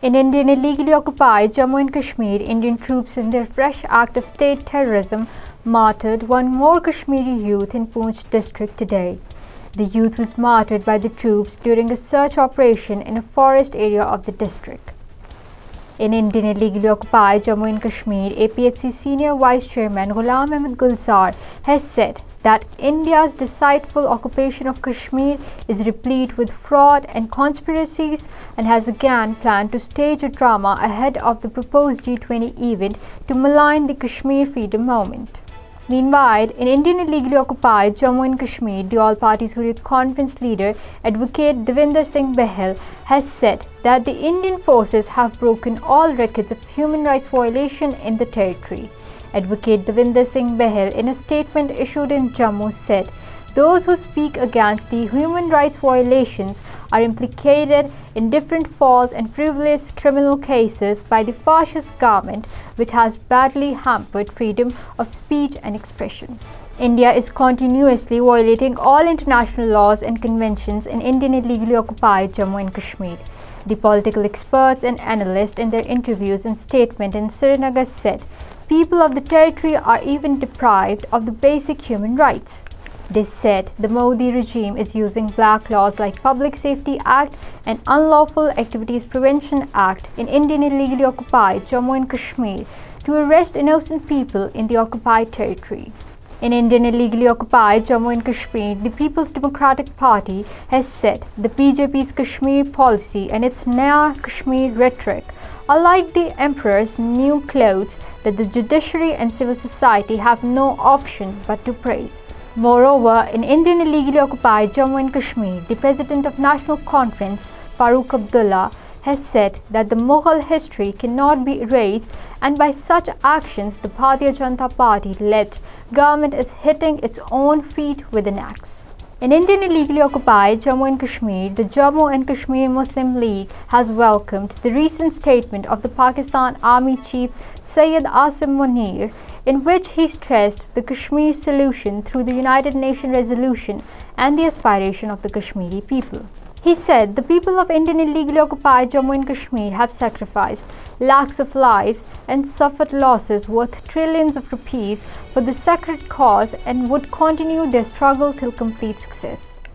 In Indian illegally occupied Jammu and Kashmir, Indian troops in their fresh act of state terrorism martyred one more Kashmiri youth in Poonch district today. The youth was martyred by the troops during a search operation in a forest area of the district. In Indian illegally occupied Jammu and Kashmir, APHC Senior Vice Chairman Ghulam Ahmed Gulzar has said that India's deceitful occupation of Kashmir is replete with fraud and conspiracies and has again planned to stage a drama ahead of the proposed G20 event to malign the Kashmir freedom movement. Meanwhile, in Indian illegally occupied Jammu and Kashmir, the All Parties Hurriyat Conference leader, Advocate Devinder Singh Bahal, has said that the Indian forces have broken all records of human rights violation in the territory. Advocate Devinder Singh Bahal, in a statement issued in Jammu, said those who speak against the human rights violations are implicated in different false and frivolous criminal cases by the fascist government, which has badly hampered freedom of speech and expression. India is continuously violating all international laws and conventions in Indian illegally occupied Jammu and Kashmir. The political experts and analysts in their interviews and statement in Srinagar said people of the territory are even deprived of the basic human rights. They said the Modi regime is using black laws like Public Safety Act and Unlawful Activities Prevention Act in Indian illegally occupied Jammu and Kashmir to arrest innocent people in the occupied territory. In Indian illegally occupied Jammu and Kashmir, the People's Democratic Party has said the BJP's Kashmir policy and its Naya Kashmir rhetoric are like the emperor's new clothes that the judiciary and civil society have no option but to praise. Moreover, in Indian illegally occupied Jammu and Kashmir, the president of National Conference, Farooq Abdullah, has said that the Mughal history cannot be erased and by such actions the Bharatiya Janata Party led government is hitting its own feet with an axe. In Indian illegally occupied Jammu and Kashmir, the Jammu and Kashmir Muslim League has welcomed the recent statement of the Pakistan Army Chief Syed Asim Munir, in which he stressed the Kashmir solution through the United Nations resolution and the aspiration of the Kashmiri people. He said the people of Indian illegally occupied Jammu and Kashmir have sacrificed lakhs of lives and suffered losses worth trillions of rupees for the sacred cause and would continue their struggle till complete success.